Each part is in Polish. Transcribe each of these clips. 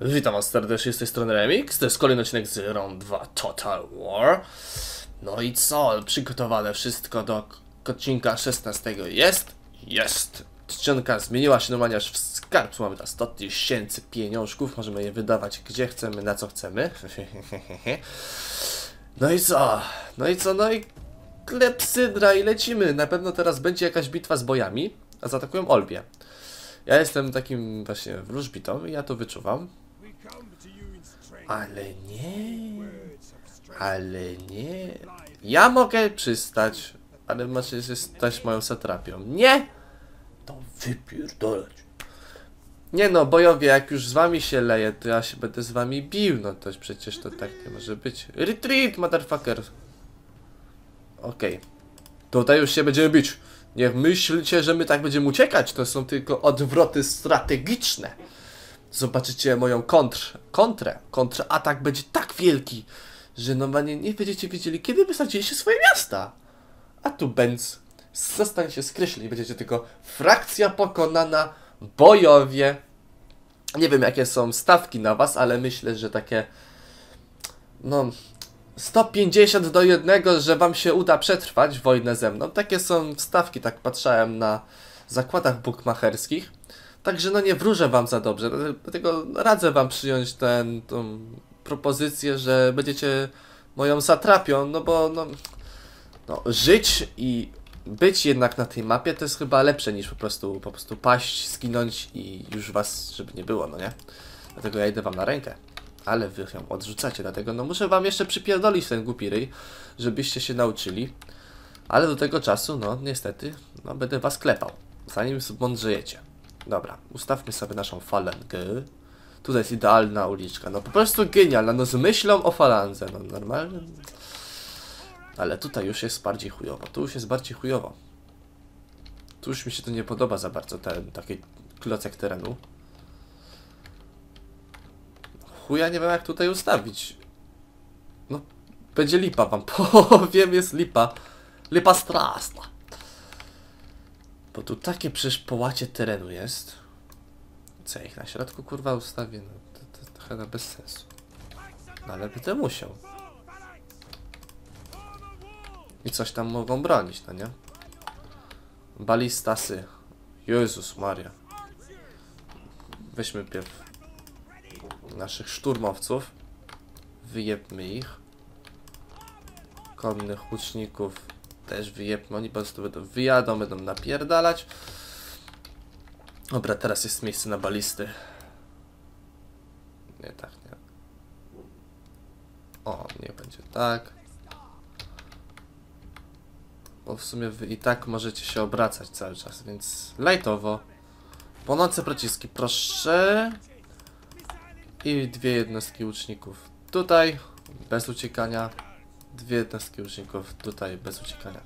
Witam was serdecznie z tej strony Remix, to jest kolejny odcinek z Round 2 Total War. No i co, przygotowane wszystko do odcinka 16 jest? Jest! Czcionka zmieniła się normalnie aż w skarbcu, mamy teraz 100 tysięcy pieniążków, możemy je wydawać gdzie chcemy, na co chcemy. No i co? No i co? No i klepsydra i lecimy. Na pewno teraz będzie jakaś bitwa z bojami, a zaatakują Olbie. Ja jestem takim właśnie wróżbitą i ja to wyczuwam. Ale nie. Ale nie. Ja mogę przystać, ale się stać moją satrapią. Nie! To wypierdolać. Nie no, bojowie, jak już z wami się leje, to ja się będę z wami bił. No to przecież to tak nie może być. Retreat, motherfucker. Okej. Tutaj już się będziemy bić. Nie myślcie, że my tak będziemy uciekać. To są tylko odwroty strategiczne. Zobaczycie moją kontr, kontrę. Kontratak będzie tak wielki, że normalnie nie będziecie wiedzieli, kiedy wysadziliście swoje miasta. A tu Benz zostanie się skreśli. Będziecie tylko frakcja pokonana, bojowie. Nie wiem, jakie są stawki na was, ale myślę, że takie. No. 150 do 1, że wam się uda przetrwać wojnę ze mną. Takie są stawki, tak patrzałem na zakładach bukmacherskich. Także no nie wróżę wam za dobrze, dlatego radzę wam przyjąć tę propozycję, że będziecie moją satrapią, no bo no, no żyć i być jednak na tej mapie to jest chyba lepsze niż po prostu po prostu paść, skinąć i już was żeby nie było, no nie? Dlatego ja idę wam na rękę. Ale wy ją odrzucacie, dlatego no muszę wam jeszcze przypierdolić ten głupi ryj, żebyście się nauczyli. Ale do tego czasu, no niestety, no będę was klepał, zanim zmądrzejecie. Dobra, ustawmy sobie naszą falangę. Tutaj jest idealna uliczka, no po prostu genialna, no z myślą o falandze, no normalnie. Ale tutaj już jest bardziej chujowo, tu już jest bardziej chujowo. Tu już mi się to nie podoba za bardzo, ten taki klocek terenu. Chuja nie wiem jak tutaj ustawić. No, będzie lipa wam powiem, jest lipa. Lipa straszna. Bo tu takie przecież połacie terenu jest. Co ja ich na środku kurwa ustawię? No, to, to, to chyba bez sensu. No ale będę musiał. I coś tam mogą bronić, no nie? Balistasy. Jezus Maria. Weźmy pierw naszych szturmowców. Wyjebmy ich. Konnych łuczników też wyjebmy. Oni po prostu będą wyjadą, będą napierdalać. Dobra, teraz jest miejsce na balisty. Nie, tak, nie. O, nie będzie tak. Bo w sumie wy i tak możecie się obracać cały czas, więc lajtowo. Płonące pociski, proszę. I dwie jednostki łuczników. Tutaj, bez uciekania. Dwie jednostki łuczników, tutaj, bez uciekania.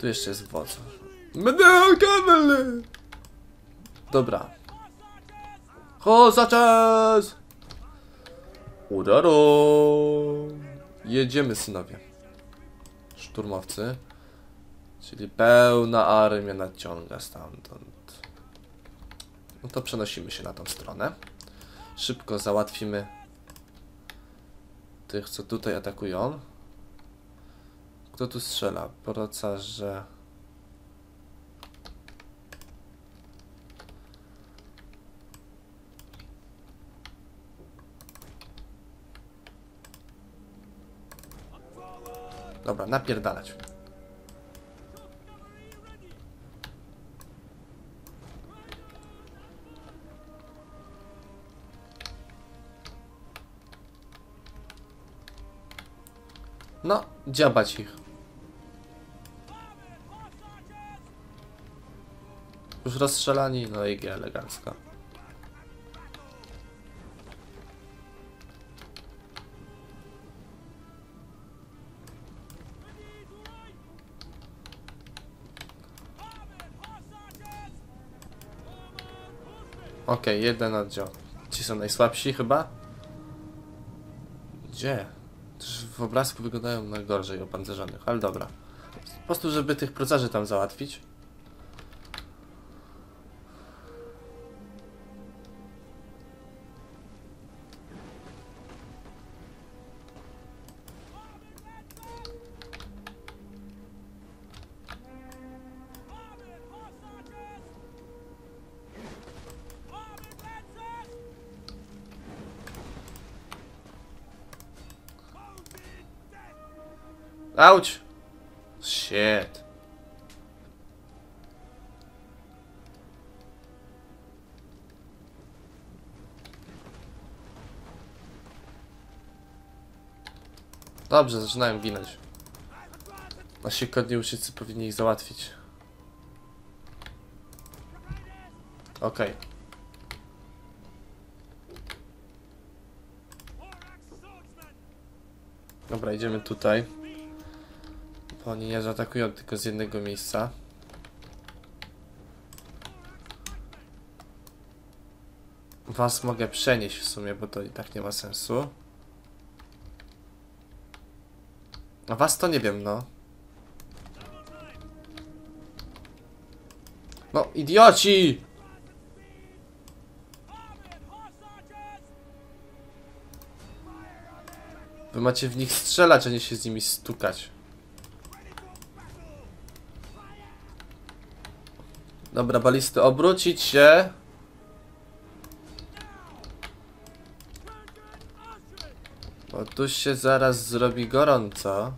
Tu jeszcze jest wodz. Dobra. Ho, za czas! Jedziemy, synowie. Szturmowcy. Czyli pełna armia nadciąga stamtąd. No to przenosimy się na tą stronę. Szybko załatwimy tych, co tutaj atakują. Kto tu strzela? Procarze. Dobra, napierdalać. Dziabać ich. Już rozstrzelani, no i elegancko. Okej, jeden oddział. Ci są najsłabsi chyba? Gdzie? Obrazku wyglądają najgorzej opancerzonych, ale dobra. Po prostu, żeby tych procarzy tam załatwić. Auć! Shit. Dobrze, zaczynałem ginąć. Nasi kodni ucznicy powinni ich załatwić. Okej. Dobra, idziemy tutaj. Oni nie zaatakują tylko z jednego miejsca. Was mogę przenieść w sumie, bo to i tak nie ma sensu. A was to nie wiem, no. No, idioci! Wy macie w nich strzelać, a nie się z nimi stukać. Dobra, balisty, obrócić się. Bo tu się zaraz zrobi gorąco.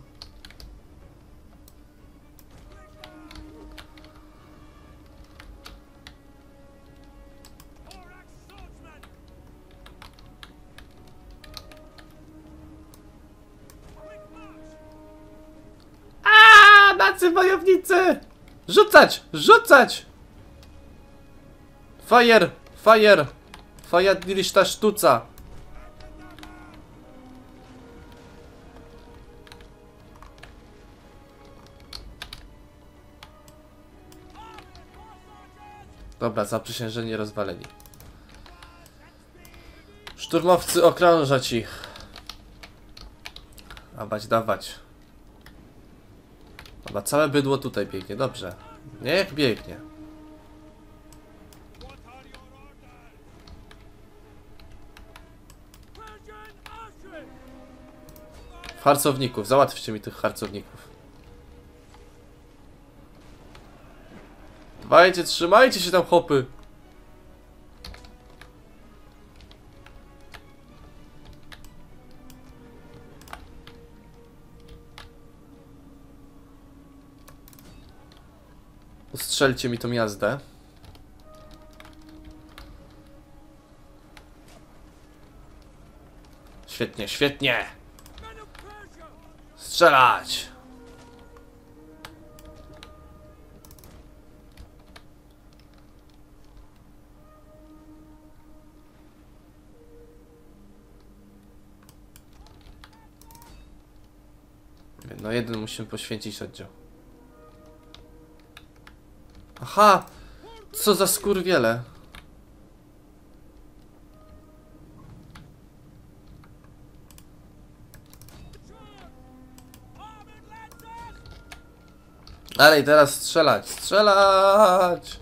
A, nacy wojownicy! Rzucać! Rzucać! Fire! Fire! Fajadliszta sztuca! Dobra, zaprzysiężeni rozwaleni. Szturmowcy okrążać ich. Dawać, dawać. Chyba całe bydło tutaj biegnie, dobrze. Niech biegnie. Harcowników, załatwcie mi tych harcowników. Dawajcie, trzymajcie się tam chłopy. Ustrzelcie mi tą jazdę. Świetnie, świetnie! Strzelać! No jeden musimy poświęcić oddział. Aha! Co za skurwiele. Dalej, teraz strzelać, strzelać!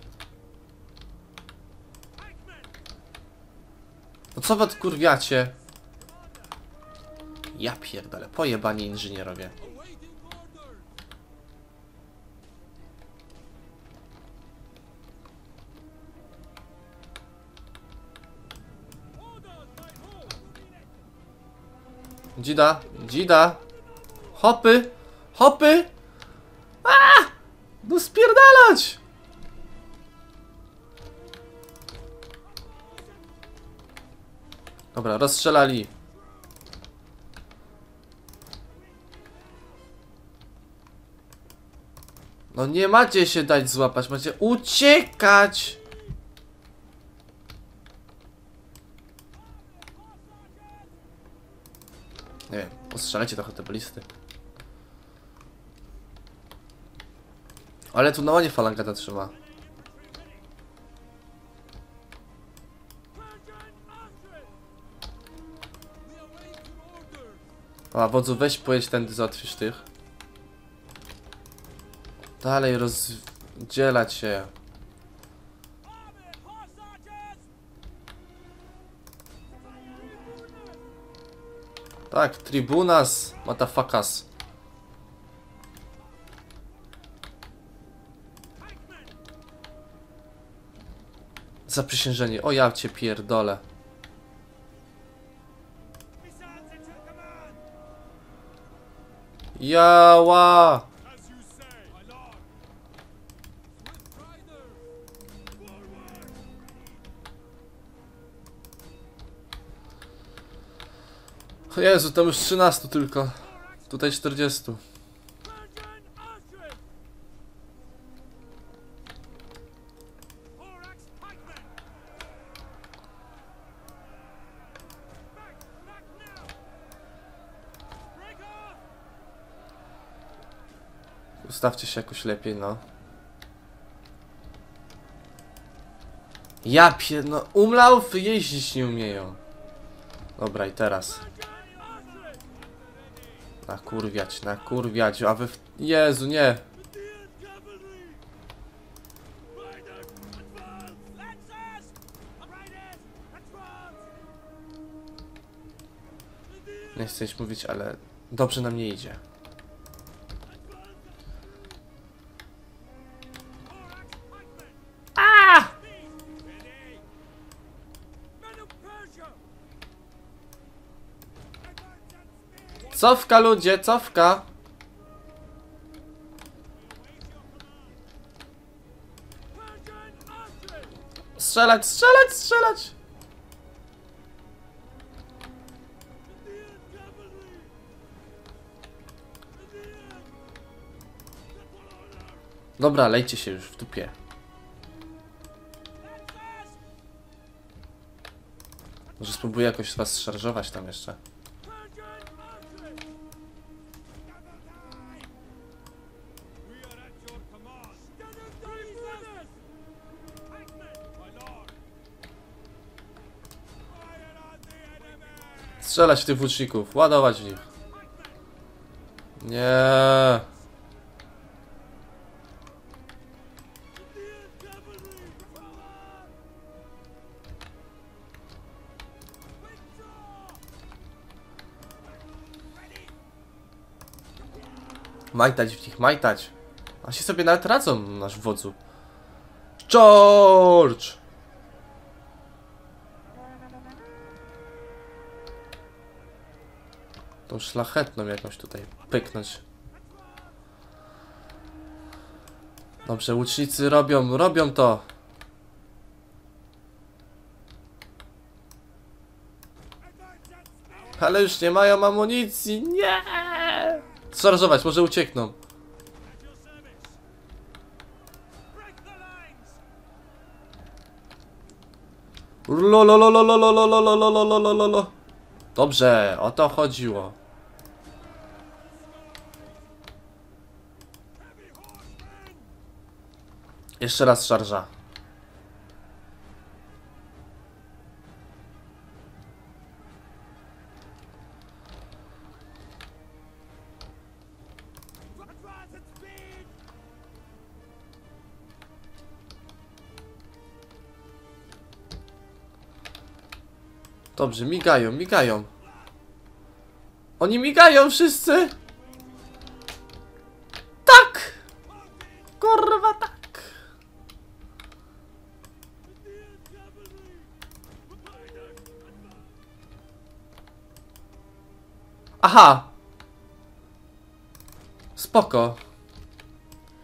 No co wy odkurwiacie? Ja pierdolę, pojebani inżynierowie. Dzida, dzida. Hopy, hopy. Spierdalać! Dobra, rozstrzelali. No nie macie się dać złapać, macie uciekać! Nie wiem, ostrzelajcie trochę te balisty. Ale tu na łonie falanga ta trzyma. A wodzu weź pojedź tędy załatwisz tych. Dalej rozdzielać się. Tak, tribunas, motherfuckers. Zaprzysiężenie. O ja cię pierdolę. Jała! Jezu, tam już 13 tylko. Tutaj 40. ustawcie się jakoś lepiej, no. Ja pier... no umlauf jeździć nie umieją. Dobra, i teraz. Nakurwiać, nakurwiać, a wy... W... Jezu, nie. Nie chcę mówić, ale dobrze nam nie idzie. Cofka ludzie, cofka! Strzelać, strzelać, strzelać! Dobra, lejcie się już w dupie. Może spróbuję jakoś was szarżować tam jeszcze. Strzelać w tych włóczników, ładować w nich. Nie. Majtać w nich, majtać. A się sobie nawet radzą, nasz wodzu. George! Tą szlachetną jakąś tutaj pyknąć. Dobrze, łucznicy robią, robią to. Ale już nie mają amunicji, nie! Szarżować, może uciekną. chodziło. Jeszcze raz szarża. Dobrze, migają, migają. Oni migają wszyscy! Aha! Spoko.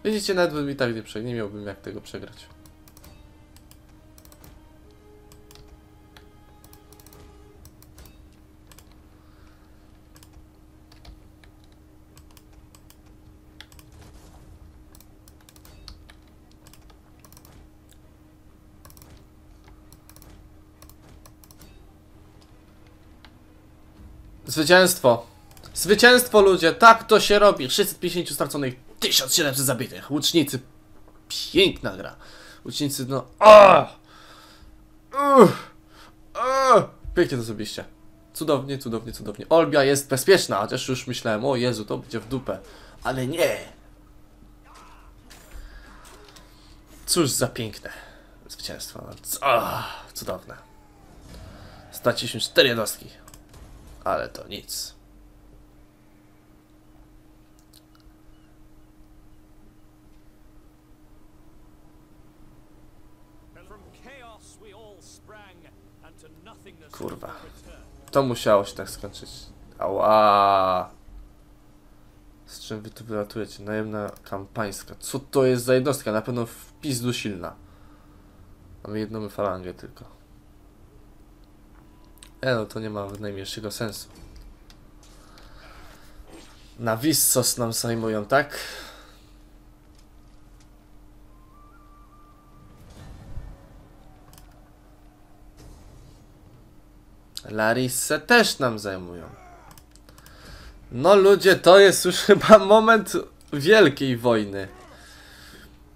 Widzicie, nawet bym i tak nie, prze... nie miałbym jak tego przegrać. Zwycięstwo! Zwycięstwo ludzie! Tak to się robi! 650 straconych, 1700 zabitych. Łucznicy. Piękna gra. Łucznicy, no. O! Uff! Pięknie to zrobiliście. Cudownie, cudownie, cudownie. Olbia jest bezpieczna, chociaż już myślałem, o Jezu, to będzie w dupę. Ale nie! Cóż za piękne zwycięstwo. C- O, cudowne. Straciliśmy cztery jednostki. Ale to nic. Kurwa. To musiało się tak skończyć. Ała. Z czym wy tu wylatujecie? Najemna kampańska. Co to jest za jednostka? Na pewno w pizdu silna. Mamy jedną falangę tylko. E no to nie ma najmniejszego sensu. Na Wissos nam zajmują, tak? Larissę też nam zajmują. No ludzie, to jest już chyba moment wielkiej wojny.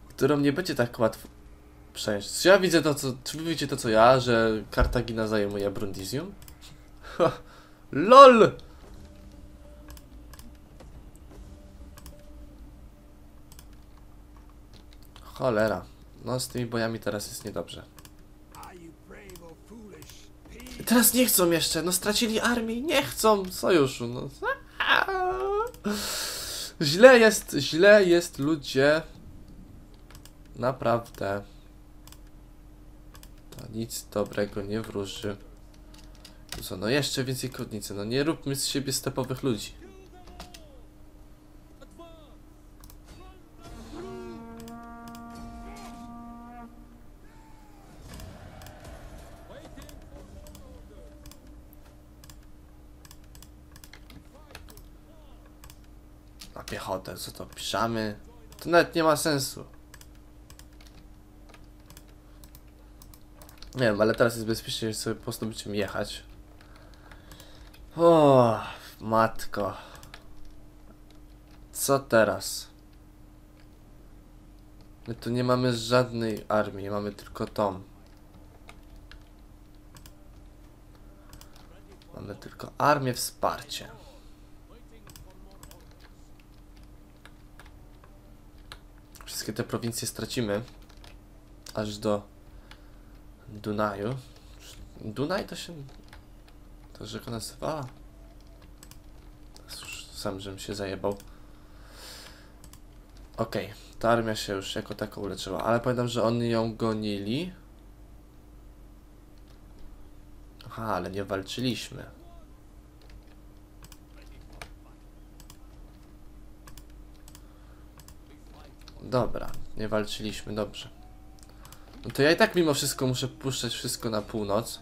Którą nie będzie tak łatwo przejąć. Czy ja widzę to, co. Czy wy to co ja, że Kartagina zajmuje Brundisium? Ha, LOL! Cholera. No z tymi bojami teraz jest niedobrze. Teraz nie chcą jeszcze, no stracili armię, nie chcą sojuszu, no. Źle jest, źle jest ludzie. Naprawdę. To nic dobrego nie wróży. Co, no jeszcze więcej kodnicy, no nie róbmy z siebie stepowych ludzi. Co to piszamy? To nawet nie ma sensu. Nie wiem, ale teraz jest bezpiecznie, sobie po prostu będziemy jechać. O, matko. Co teraz? My tu nie mamy żadnej armii, mamy tylko tą. Mamy tylko armię wsparcie. Wszystkie te prowincje stracimy. Aż do Dunaju. Dunaj to się. To rzeka nazywa. Cóż, sam żebym się zajebał. Okej, ta armia się już jako taka uleczyła, ale pamiętam, że oni ją gonili. Aha, ale nie walczyliśmy. Dobra, nie walczyliśmy, dobrze. No to ja i tak mimo wszystko muszę puszczać wszystko na północ.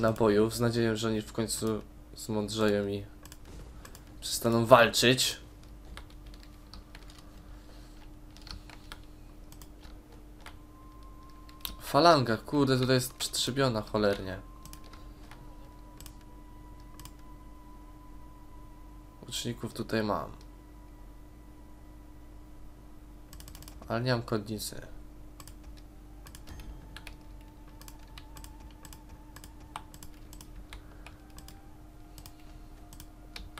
Nabojów, z nadzieją, że oni w końcu zmądrzeją i przestaną walczyć. Falanga, kurde, tutaj jest przetrzebiona cholernie. Łuczników tutaj mam. Ale nie mam kodnicy.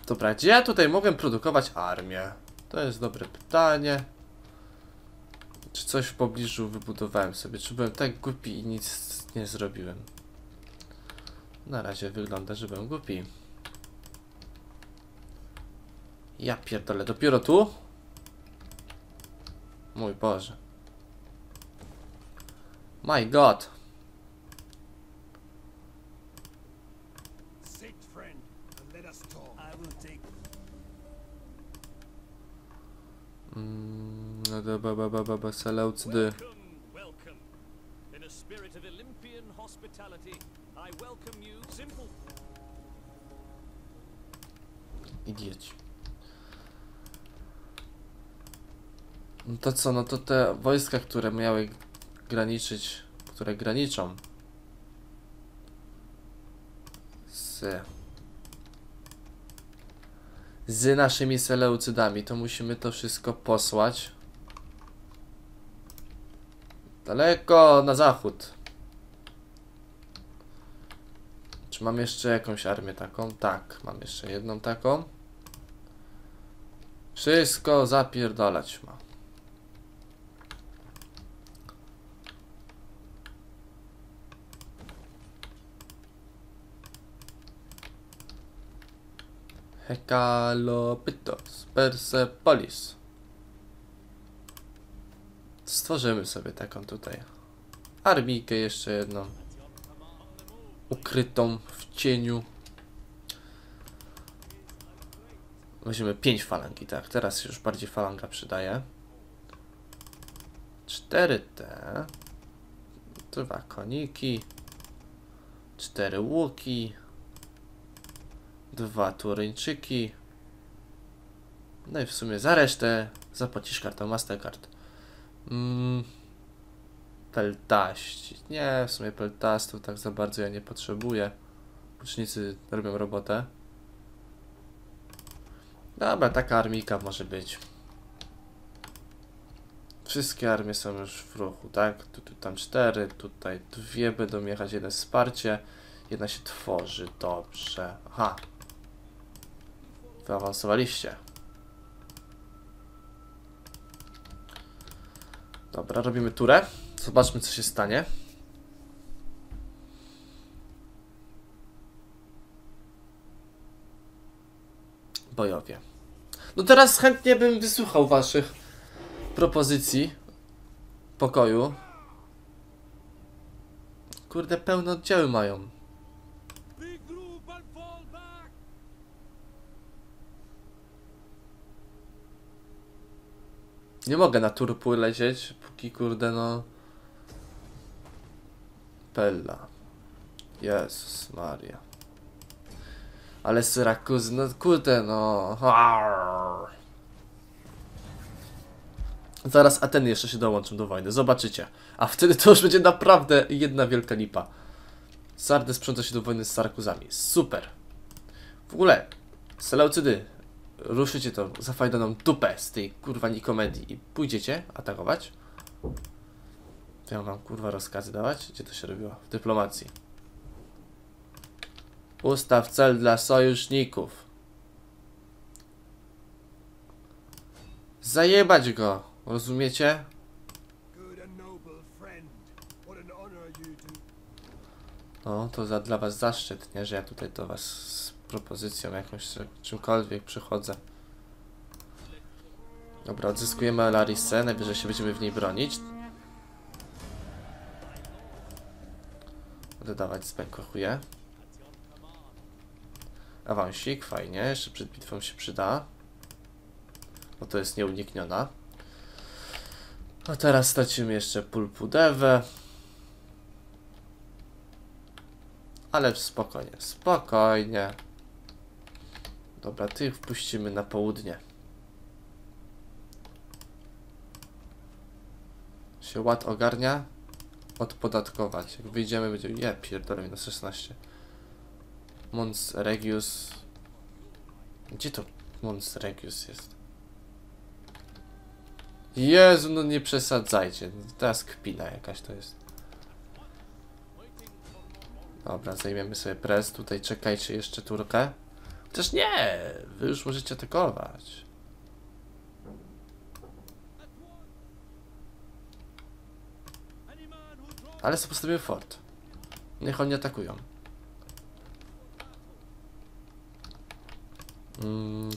Dobra, gdzie ja tutaj mogę produkować armię? To jest dobre pytanie. Czy coś w pobliżu wybudowałem sobie? Czy byłem tak głupi i nic nie zrobiłem? Na razie wygląda, że byłem głupi. Ja pierdolę, dopiero tu? Mój Boże. My God. Mm, no ba, ba, ba, ba, Seleucydy. Welcome, welcome. In a spirit of Olympian hospitality, I welcome you. Simple. Idioci. No to co, no to te wojska, które miały graniczyć, które graniczą z z naszymi Seleucydami, to musimy to wszystko posłać daleko na zachód. Czy mam jeszcze jakąś armię taką? Tak, mam jeszcze jedną taką. Wszystko zapierdalać ma. Hekalopitos Persepolis. Stworzymy sobie taką tutaj armijkę jeszcze jedną. Ukrytą w cieniu. Weźmiemy 5 falangi, tak. Teraz się już bardziej falanga przydaje. 4T. Dwa koniki. Cztery łuki. Dwa turyńczyki. No i w sumie za resztę zapłacisz kartą Mastercard. Mm, peltaści. Nie, w sumie peltastów tak za bardzo ja nie potrzebuję. Łucznicy robią robotę. Dobra, taka armijka może być. Wszystkie armie są już w ruchu, tak? Tu, tu, tam cztery, tutaj dwie będą jechać, jedno wsparcie, jedna się tworzy, dobrze. Aha. Wyawansowaliście. Dobra, robimy turę. Zobaczmy, co się stanie. Bojowie. No teraz chętnie bym wysłuchał waszych propozycji pokoju. Kurde, pełne oddziały mają. Nie mogę na turpu lecieć, póki kurde no... Pella. Jezus Maria. Ale Syrakuzy, no kurde no... Arr. Zaraz Ateny jeszcze się dołączą do wojny, zobaczycie. A wtedy to już będzie naprawdę jedna wielka lipa. Sardes sprząta się do wojny z Sarakuzami. Super. W ogóle, Seleucydy, ruszycie tą zafajdaną dupę z tej kurwa nikomedii i pójdziecie atakować. To ja wam kurwa rozkazy dawać? Gdzie to się robiło? W dyplomacji. Ustaw cel dla sojuszników. Zajebać go, rozumiecie? No, to za, dla was zaszczyt, nie? Że ja tutaj do was propozycją jakąś, czy- czymkolwiek przychodzę. Dobra, odzyskujemy Larisę, najwyżej się będziemy w niej bronić. Dodawać z chuje. Awansik, fajnie, jeszcze przed bitwą się przyda. Bo to jest nieunikniona. A teraz stracimy jeszcze pulpudewę. Ale spokojnie, spokojnie. Dobra, tych wpuścimy na południe. Się ład ogarnia. Odpodatkować. Jak wyjdziemy, będzie. Je, pierdolę minus 16. Mons Regius. Gdzie to Mons Regius jest? Jezu, no nie przesadzajcie. Teraz kpina jakaś to jest. Dobra, zajmiemy sobie pres. Tutaj czekajcie jeszcze turkę. Chociaż nie, wy już możecie atakować. Ale sobie postawimy fort. Niech oni atakują. Mm,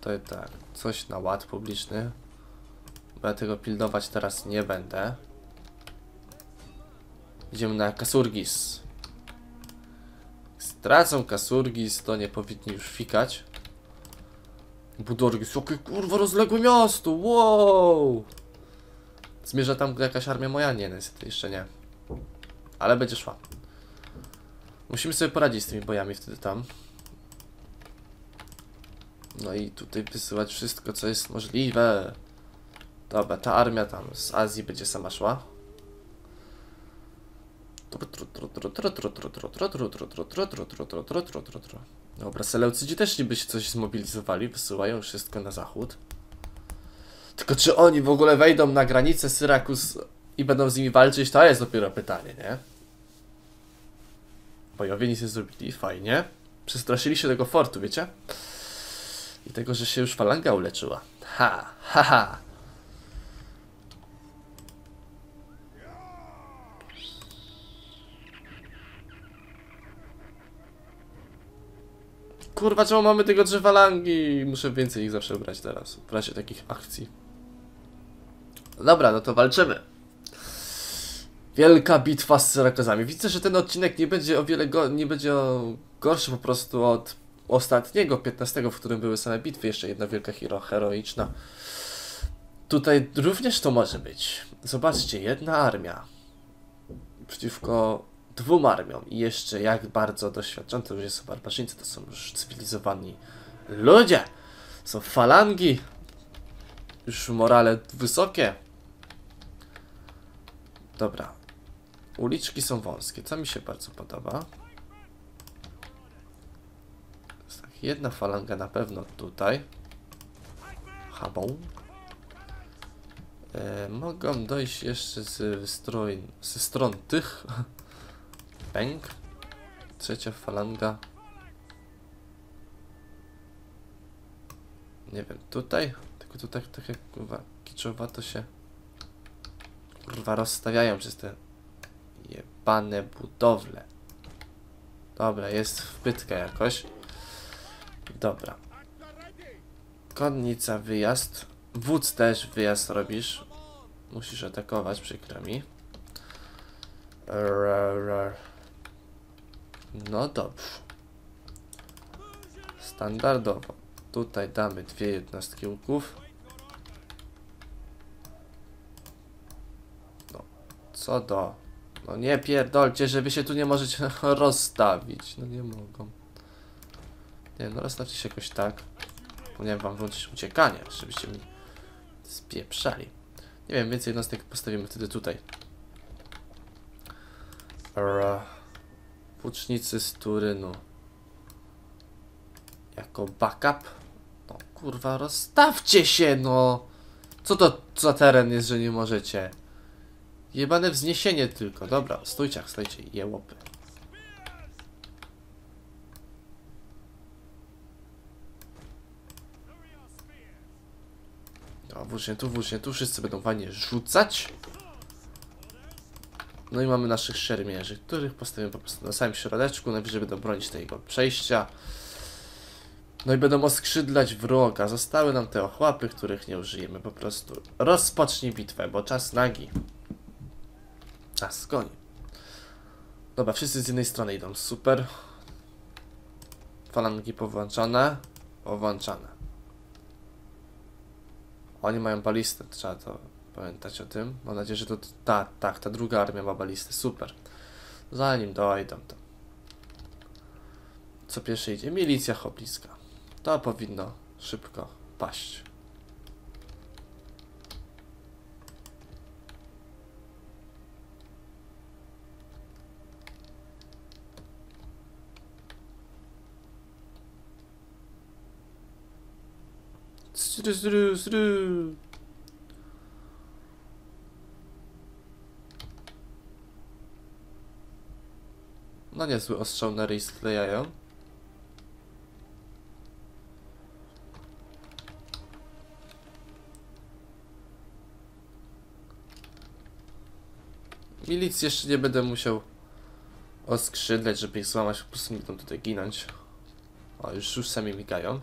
to jest tak, coś na ład publiczny. Bo ja tego pilnować teraz nie będę. Idziemy na Kasurgis. Stracą Kasurgis, to nie powinni już fikać. Budorgis, jakie kurwa rozległe miasto, wow! Zmierza tam jakaś armia moja? Nie, niestety jeszcze nie. Ale będzie szła. Musimy sobie poradzić z tymi bojami wtedy tam. No i tutaj wysyłać wszystko, co jest możliwe. Dobra, ta armia tam z Azji będzie sama szła. Dobra, Seleucydzi też niby się coś zmobilizowali, wysyłają wszystko na zachód. Tylko czy oni w ogóle wejdą na granicę Syrakus i będą z nimi walczyć, to jest dopiero pytanie, nie? Bojowie nic nie zrobili, fajnie. Przestraszyli się tego fortu, wiecie? I tego, że się już falanga uleczyła. Ha, ha, ha. Kurwa, czemu mamy tego drzewa langi? Muszę więcej ich zawsze brać teraz, w razie takich akcji. Dobra, no to walczymy. Wielka bitwa z Syrakazami. Widzę, że ten odcinek nie będzie o wiele go, nie będzie gorszy po prostu od ostatniego, 15, w którym były same bitwy, jeszcze jedna wielka hero heroiczna. Tutaj również to może być. Zobaczcie, jedna armia przeciwko dwóm i jeszcze jak bardzo doświadczone to już są barbarzyńcy, to są już cywilizowani ludzie. Są falangi. Już morale wysokie. Dobra. Uliczki są wąskie, co mi się bardzo podoba. Jest tak, jedna falanga na pewno tutaj. Habą. E, mogą dojść jeszcze z stron, ze stron tych. Pęk. Trzecia falanga. Nie wiem, tutaj? Tylko tutaj tak jak kurwa kiczowato się kurwa rozstawiają przez te jebane budowle. Dobra, jest wpytka jakoś. Dobra. Konnica, wyjazd. Wódz też wyjazd robisz. Musisz atakować, przykro mi. Ra, ra. No dobrze. Standardowo. Tutaj damy dwie jednostki łuków. No, co do... No nie pierdolcie, że wy się tu nie możecie rozstawić. No nie mogą. Nie, no rozstawcie się jakoś tak. Powinienem wam włączyć uciekanie, żebyście mi spieprzali. Nie wiem, więcej jednostek postawimy wtedy tutaj. Ra. Włócznicy z Turynu. Jako backup? No kurwa, rozstawcie się, no! Co to za teren jest, że nie możecie? Jebane wzniesienie tylko. Dobra, stójcie, stójcie, jełopy. No, włócznie tu, włócznie tu, wszyscy będą fajnie rzucać. No i mamy naszych szermierzy, których postawimy po prostu na samym środeczku, najwyżej będą bronić tego przejścia. No i będą oskrzydlać wroga. Zostały nam te ochłapy, których nie użyjemy. Po prostu rozpocznij bitwę, bo czas nagi. Czas goni. Dobra, wszyscy z jednej strony idą. Super. Falangi powłączone. Powłączane. Oni mają balistę, trzeba to pamiętać o tym. Mam nadzieję, że to ta, tak, ta druga armia ma balistę. Super. Zanim dojdą to. Co pierwsze idzie? Milicja chopliska. To powinno szybko paść. Zru, zru, zru. No niezły ostrzał na ryj sklejają. Milicji jeszcze nie będę musiał oskrzydlać, żeby ich złamać, po prostu będą tutaj ginąć. O, już, już sami migają.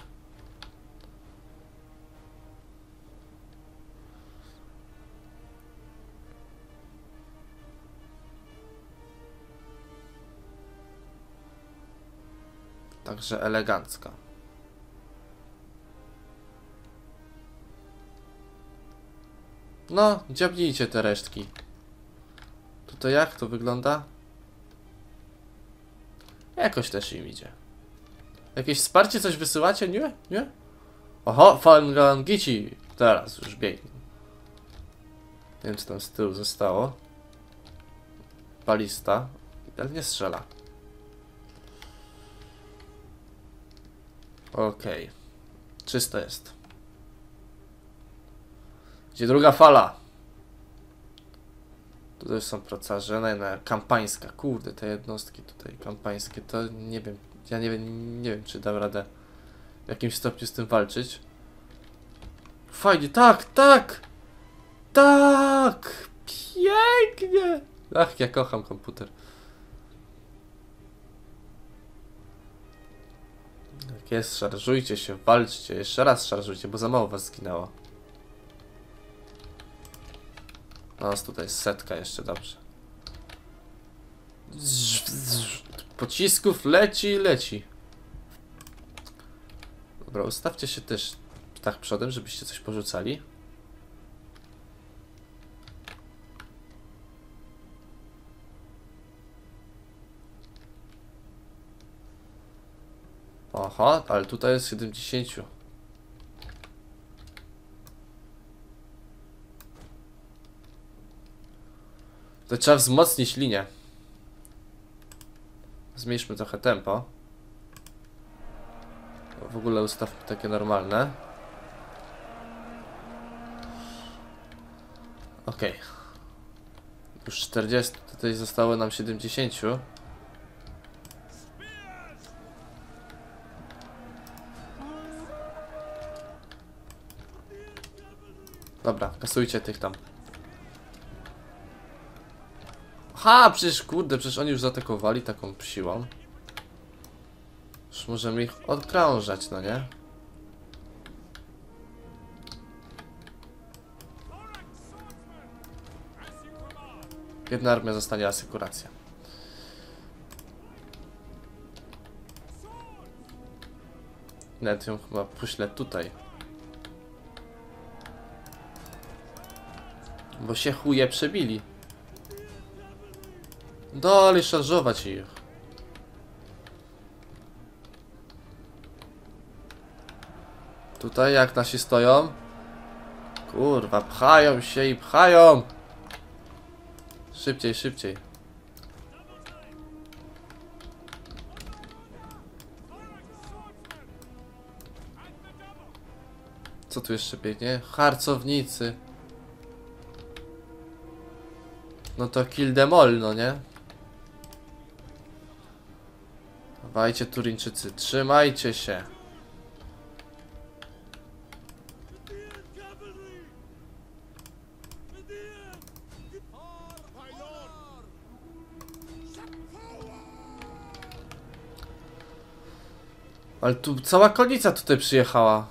Także elegancka. No, dziabnijcie te resztki. To jak to wygląda? Jakoś też im idzie. Jakieś wsparcie coś wysyłacie? Nie? Nie? Oho, Fangangici! Teraz już biegnie. Nie wiem co tam z tyłu zostało. Balista. Ale nie strzela. Okej. Czysto jest. Gdzie druga fala? Tutaj są procarze, no jedna kampańska. Kurde, te jednostki tutaj kampańskie, to nie wiem. Ja nie wiem, nie wiem czy dam radę w jakimś stopniu z tym walczyć. Fajnie, tak, tak! Tak! Pięknie! Ach, ja kocham komputer. Jak jest, szarżujcie się, walczcie. Jeszcze raz szarżujcie, bo za mało was zginęło. No, jest tutaj setka jeszcze, dobrze. Pocisków leci, leci. Dobra, ustawcie się też tak przodem, żebyście coś porzucali. Aha, ale tutaj jest 70. To trzeba wzmocnić linię. Zmniejszmy trochę tempo. W ogóle ustawmy takie normalne. Okej. Już 40, tutaj zostało nam 70. Dobra, kasujcie tych tam. Ha, przecież kurde, przecież oni już zaatakowali taką siłą. Już możemy ich odkrążać, no nie? Jedna armia zostanie asykuracja. Nawet ją chyba poślę tutaj. Bo się chuje przebili. Dalej szarżować ich. Tutaj jak nasi stoją? Kurwa, pchają się i pchają! Szybciej, szybciej. Co tu jeszcze biegnie? Harcownicy. No to kill them all, no nie? Dawajcie Turyńczycy, trzymajcie się. Ale tu cała konica tutaj przyjechała.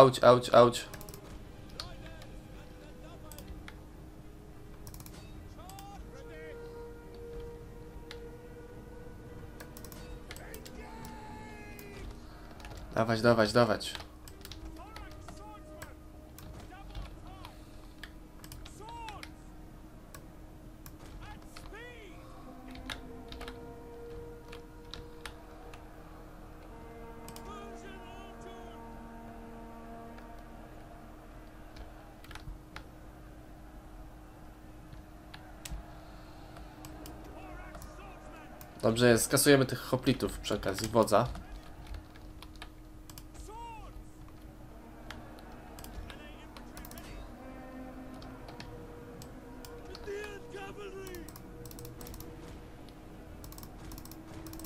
Auć, auć, auć. Dawać, dawać, dawać. Dobrze skasujemy tych hoplitów przy okazji wodza.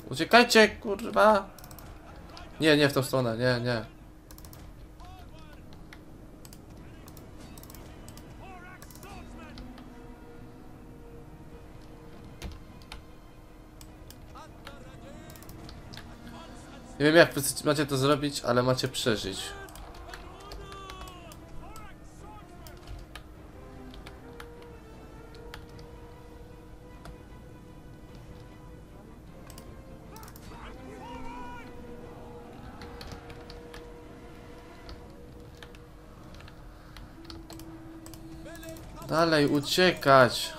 Uciekajcie, kurwa! Nie, nie w tą stronę, nie, nie. Nie wiem jak macie to zrobić, ale macie przeżyć. Dalej, uciekać!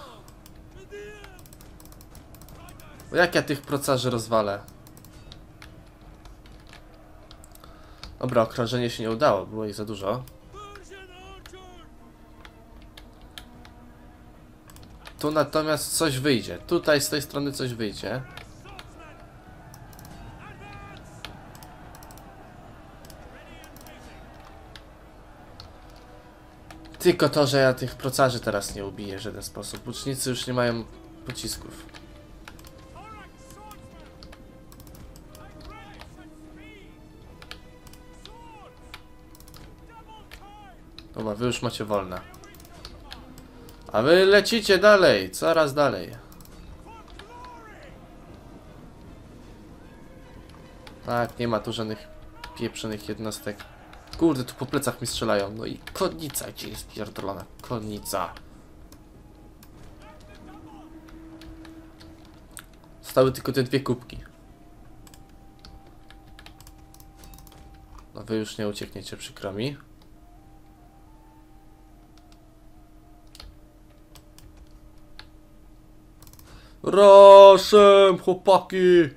Jak ja tych procarzy rozwalę? Dobra, okrążenie się nie udało, było ich za dużo. Tu natomiast coś wyjdzie. Tutaj z tej strony coś wyjdzie. Tylko to, że ja tych procarzy teraz nie ubiję w żaden sposób. Łucznicy już nie mają pocisków. Dobra, wy już macie wolne. A wy lecicie dalej, coraz dalej. Tak, nie ma tu żadnych pieprzonych jednostek. Kurde, tu po plecach mi strzelają. No i konnica, gdzie jest pierdolona konnica? Zostały tylko te dwie kubki. No wy już nie uciekniecie, przykro mi. Raszem, chłopaki!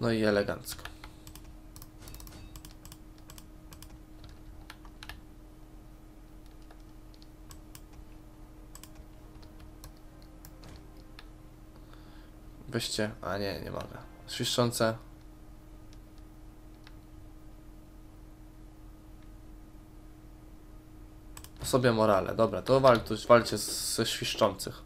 No i elegancko. Weźcie, a nie, nie mogę. Świszczące. Sobie morale, dobra, to wal, to walcie ze świszczących.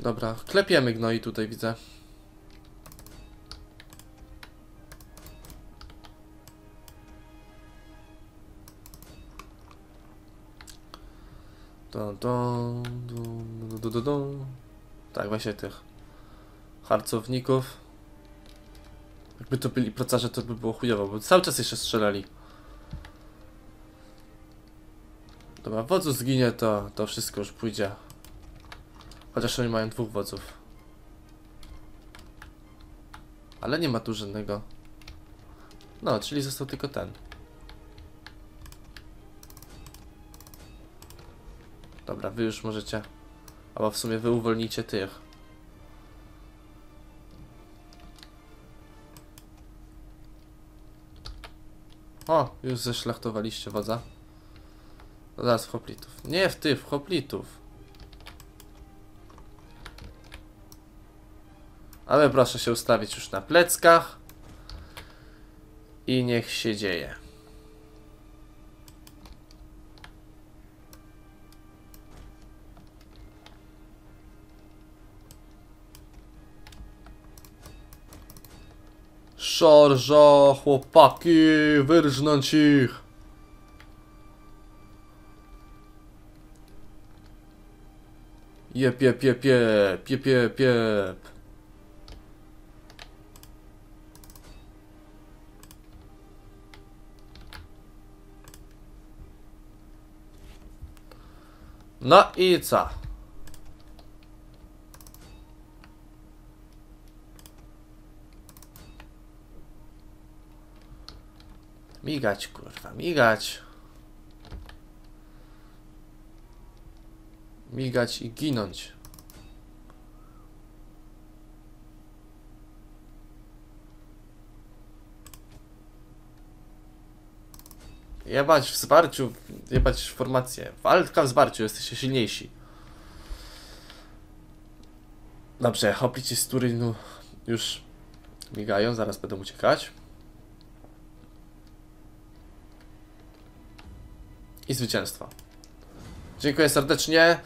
Dobra, klepiemy gnoi tutaj, widzę. Dun, dun, dun, dun, dun, dun. Tak, właśnie tych harcowników. Jakby to byli procarze, to by było chujowo, bo cały czas jeszcze strzelali. Dobra, wodzu zginie, to, to wszystko już pójdzie. Chociaż oni mają dwóch wodzów. Ale nie ma tu żadnego. No, czyli został tylko ten. Dobra, wy już możecie. Albo w sumie wy uwolnijcie tych. O, już zeszlachtowaliście wodza. W hoplitów. Nie w tych, w hoplitów. Ale proszę się ustawić już na pleckach. I niech się dzieje. Szarża, chłopaki, wyrżnąć ich. Jep, jep, jep, jep, jep, jep, jep. No i co? Migać, kurwa, migać. Migać i ginąć. Jebać w wsparciu, jebać formację. Walka w wsparciu, jesteście silniejsi. Dobrze, hoplici z Turynu już migają, zaraz będą uciekać. I zwycięstwo. Dziękuję serdecznie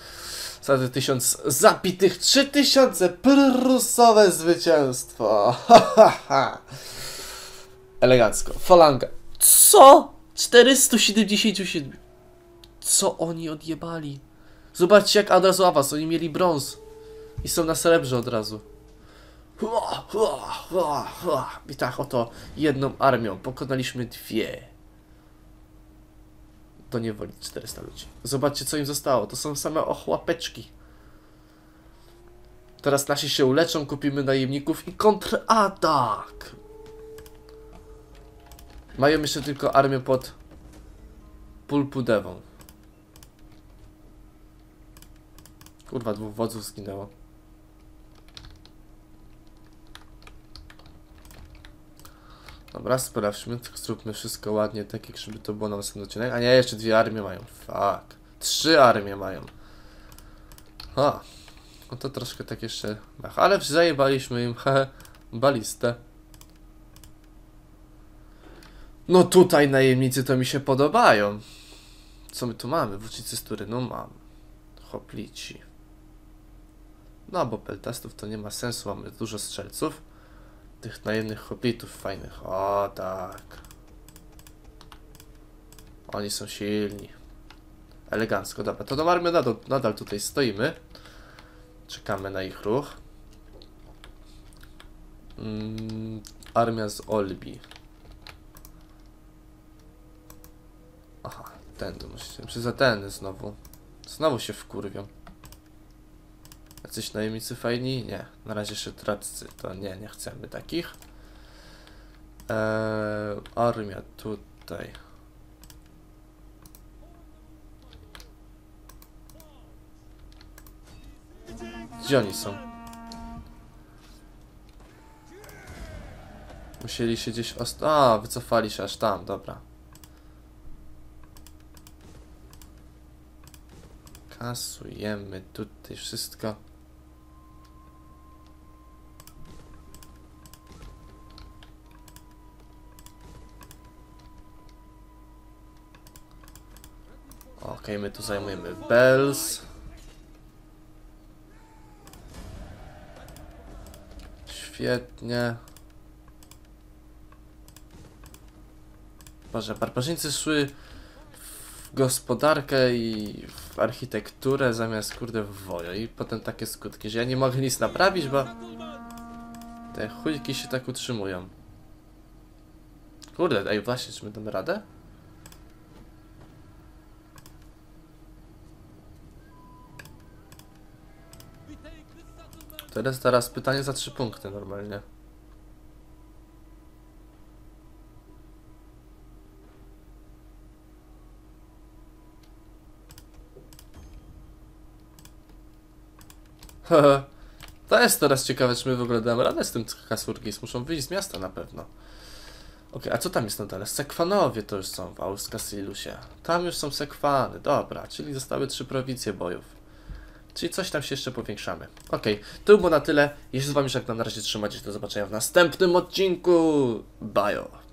za te tysiąc zapitych, trzy tysiące prusowe zwycięstwo. Elegancko. Falanga. Co? 477. Co oni odjebali? Zobaczcie jak od razu awans, oni mieli brąz. I są na srebrze od razu. I tak oto jedną armią pokonaliśmy dwie. Do niewoli 400 ludzi. Zobaczcie co im zostało. To są same ochłapeczki. Teraz nasi się uleczą, kupimy najemników i kontratak. Mają jeszcze tylko armię pod Pulpudewą. Kurwa, dwóch wodzów zginęło. Dobra, sprawdźmy, zróbmy wszystko ładnie, tak jak żeby to było na następny odcinek. A nie, jeszcze dwie armie mają. Fuck. Trzy armie mają. Ha. No to troszkę tak jeszcze... Ach, ale zajebaliśmy im, he, balistę. No tutaj najemnicy to mi się podobają. Co my tu mamy? Włócznicy z Turynu mam. Hoplici. No, bo peltastów to nie ma sensu, mamy dużo strzelców. Tych najemnych hoplitów fajnych. O, tak. Oni są silni. Elegancko, dobra. To do armii nadal, nadal tutaj stoimy. Czekamy na ich ruch. Mm, armia z Olbi. Aha, ten to musicie. Przez ten znowu. Znowu się wkurwią. Jacyś najemnicy fajni? Nie. Na razie jeszcze traccy. To nie, nie chcemy takich. Eee, armia tutaj. Gdzie oni są? Musieli się gdzieś. A, wycofali się aż tam, dobra. Kasujemy tutaj wszystko. Okej, my tu zajmujemy Bells. Świetnie. Boże, barbarzyńcy szły w gospodarkę i w architekturę zamiast kurde w wojo i potem takie skutki, że ja nie mogę nic naprawić, bo te chujki się tak utrzymują. Kurde, ej właśnie, czy my damy radę? Teraz, teraz pytanie za trzy punkty normalnie. To jest teraz ciekawe, czy my w ogóle damy radę z tym Kasurgis. Muszą wyjść z miasta na pewno. Okej, a co tam jest na dole? Sekwanowie to już są w Auskasilusie. Tam już są sekwany, dobra, czyli zostały trzy prowincje bojów. Czyli coś tam się jeszcze powiększamy. Okej, to było na tyle. Jeśli z wami żegnam, na razie trzymajcie się, do zobaczenia w następnym odcinku. Bajo.